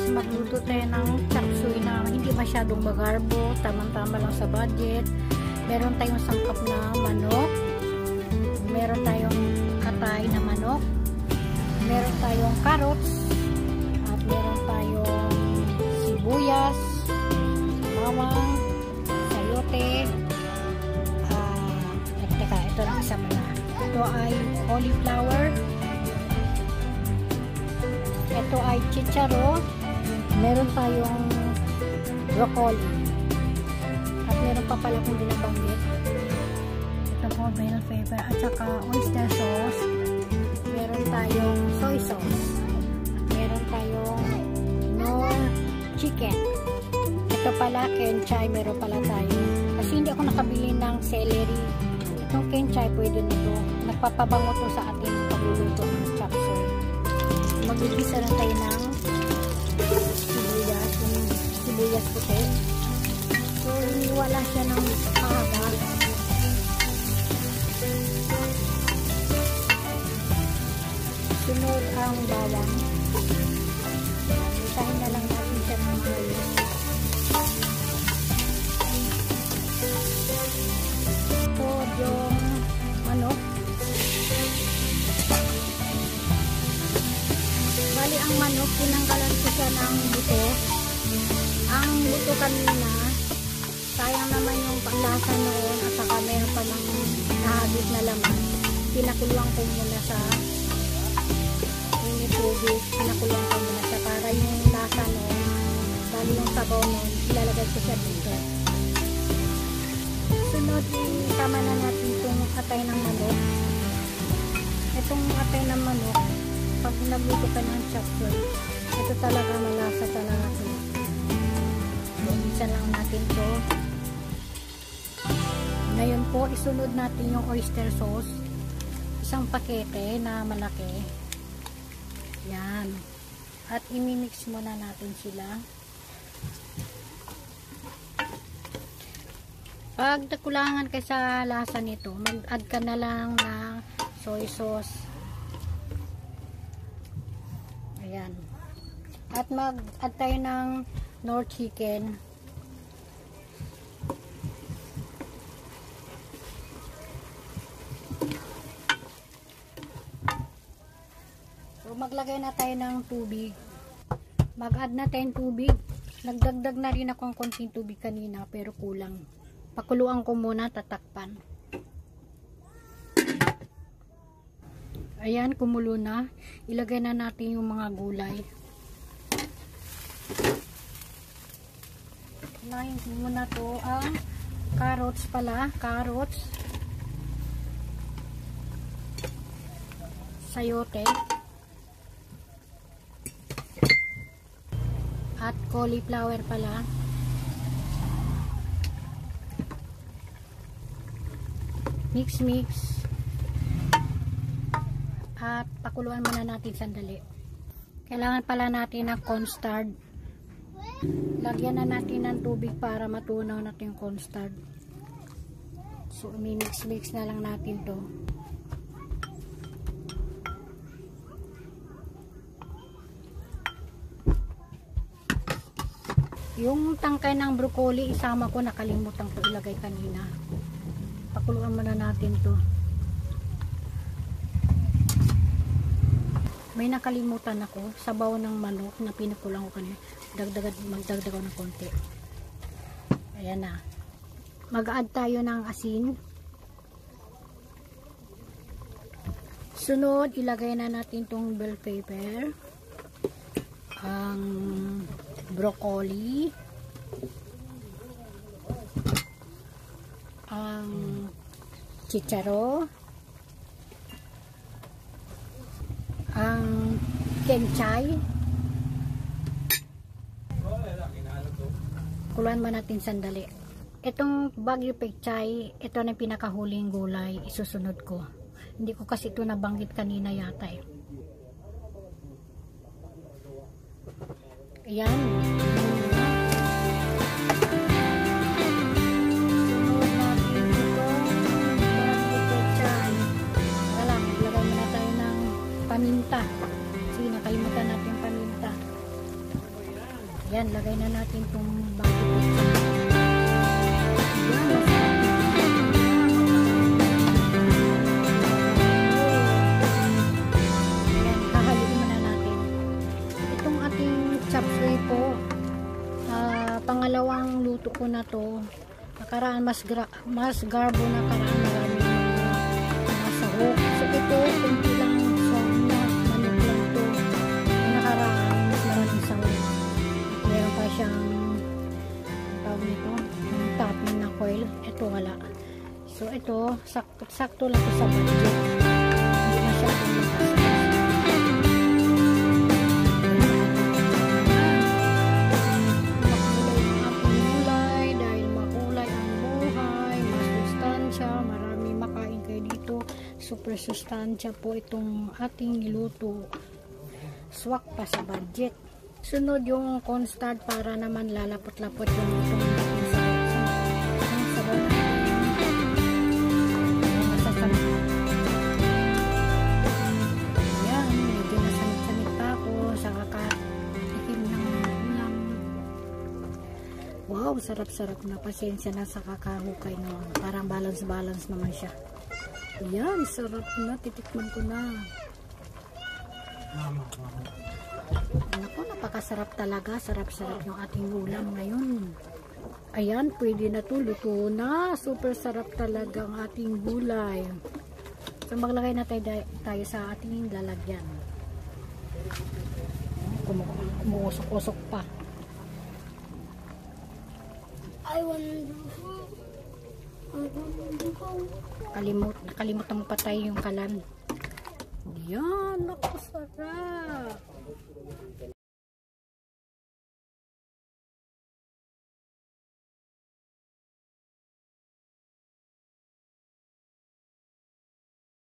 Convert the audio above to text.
bukas magluto tayo ng chop suey na hindi masyadong magarbo, tamang-tama lang sa budget. Meron tayong sangkap na manok. Meron tayong katay na manok. Meron tayong carrots. At meron tayong sibuyas, bawang, sayote. Uh, teka, ito lang isa pala. Ito ay cauliflower. Ito ay chicharo. Meron tayong broccoli. At meron pa pala kung binabanggit. Ito po, bell pepper. At saka oyster sauce. Meron tayong soy sauce. At meron tayong nor chicken. Ito pala, kenchay. Meron pala tayo. Kasi hindi ako nakabili ng celery. Itong kenchay, pwede nito. Nagpapabango to sa ating pagluluto ng chop suey magigisa lang tayo ng sibuyas puti. So, iniwala siya ng mahaba. Sunod ang bawang. Isahin na lang natin siya ng maayos. Ito yung manok. Bali ang manok, tinanggalan ko siya ng buto. Ang buto kanina, sayang naman yung panglasa noon at saka meron pa ng nahagit na laman. Pinakuluan ko muna sa init tubig. Pinakuluan ko muna siya para yung lasa noon, bali yung sabaw noon, ilalagay ko siya dito. Sunod, isama na natin itong atay ng manok. Itong atay ng manok, pag nagluto ka ng chop suey, ito talaga malasa talaga ito. Isa lang natin to. Ngayon po, isunod natin yung oyster sauce. Isang pakete na malaki. Yan. At imimix muna natin sila. Pag nakulangan ka sa lasa nito, mag-add ka na lang ng soy sauce Ayan. At mag-add tayo ng nor chicken. Maglagay na tayo ng tubig. Mag-add na tayong tubig. Nagdagdag na rin ako ng konting tubig kanina, pero kulang. Pakuluan ko muna, tatakpan. Ayan, kumulo na. Ilagay na natin yung mga gulay. Unahin muna to ang carrots pala. Carrots. Sayote. At cauliflower pala. Mix mix. At pakuluan muna natin sandali. Kailangan pala natin ng cornstarch. Lagyan na natin ng tubig para matunaw natin yung cornstarch. So mix mix na lang natin to yung tangkay ng broccoli isama ko nakalimutan ko ilagay kanina. Pakuluan muna natin to. May nakalimutan ako sabaw ng manok na pinakulang ko kanina. Dagdagan magdagdag ako ng konti. Ayan na. Mag-add tayo ng asin. Sunod ilagay na natin tong bell pepper. Ang broccoli. Ang chicharo. Ang kenchay. Kuluan ba natin sandali? Itong bagyo pechay ito na pinakahuling gulay isusunod ko. Hindi ko kasi ito nabanggit kanina yata eh ayan sunod natin itong bagyo pechay wala lagay muna tayo ng paminta. Sige, nakalimutan natin paminta. Lagay na natin itong Nakaraan mas, gra- mas garbo na karaan marami mga sahok. So ito, kunti lang so na manok lang to. Nakaraan, mas maraming sahok. Meron pa siyang ang tawag nito, yung topping na coil. Ito wala. So ito, sakto, sakto lang to sa budget. Hindi masyadong magastos. Super sustansya po itong ating niluto. Swak pa sa budget. Sunod yung cornstarch para naman lalapot-lapot yung itong. Wow, sarap-sarap na. Pasensya na sa kakahukay no. Parang balance-balance naman siya. Ayan, sarap na. Titikman ko na. Naku, napakasarap talaga. Sarap-sarap yung ating ulam ngayon. Ayan, pwede na to. Luto na. Super sarap talaga ang ating gulay. So, maglagay na tayo, tayo sa ating lalagyan. Kumu- Kumuusok-usok pa. I wonder who. Kalimut, nakalimutan mo patay yung kalan. Yan, naku, sarap.